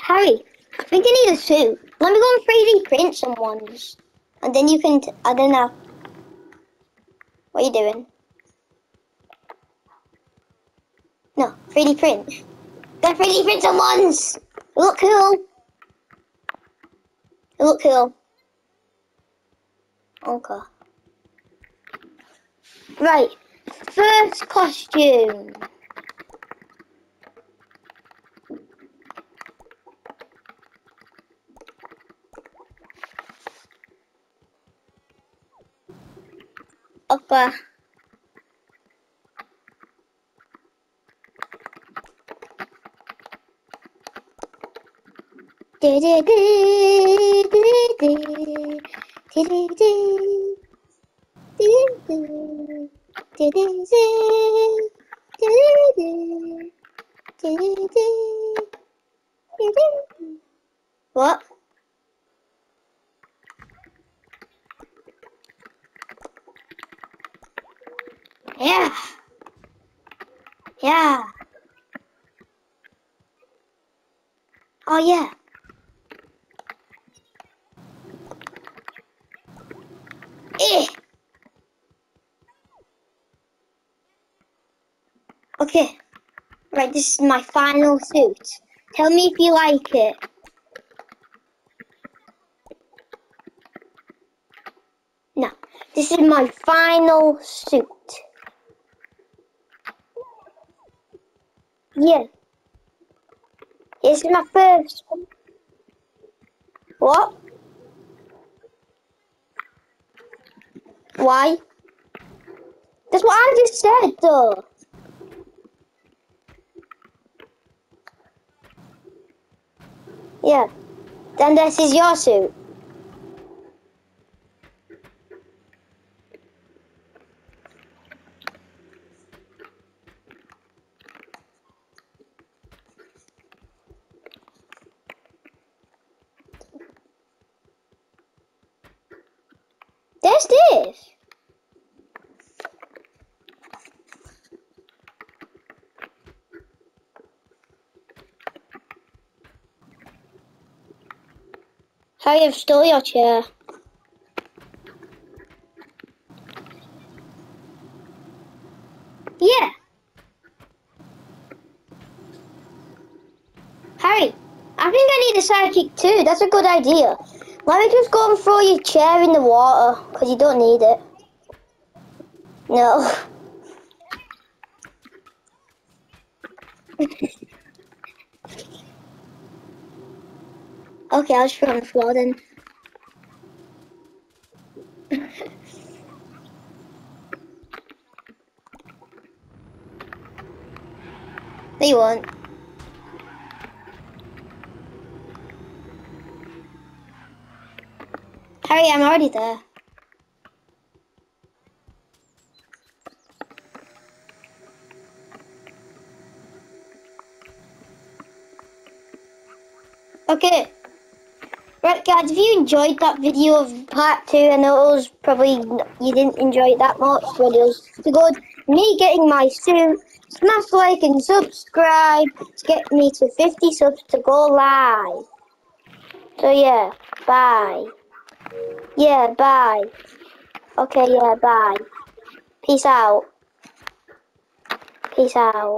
Harry, I think I need a suit. Let me go and 3D print some ones. And then you can, I don't know. What are you doing? No, 3D print. Go 3D print some ones! They look cool. They look cool. Okay. Right, first costume. Okay. What? Yeah. Yeah. Oh yeah. Eh. Okay. Right, this is my final suit. Tell me if you like it. No, this is my final suit. Yeah. Is my first. What? Why? That's what I just said, though. Yeah. Then this is your suit. There's this. Sorry, I've stole your chair. Yeah. Harry, I think I need a sidekick too. That's a good idea. Let me just go and throw your chair in the water, because you don't need it. No. okay, I'll just the floor then. you won't. Harry, I'm already there. Okay. Right, guys, if you enjoyed that video of part two, I know it was probably, you didn't enjoy it that much, but it was good. Me getting my suit, smash like and subscribe to get me to 50 subs to go live. So yeah, bye. Yeah, bye. Okay, yeah, bye. Peace out. Peace out.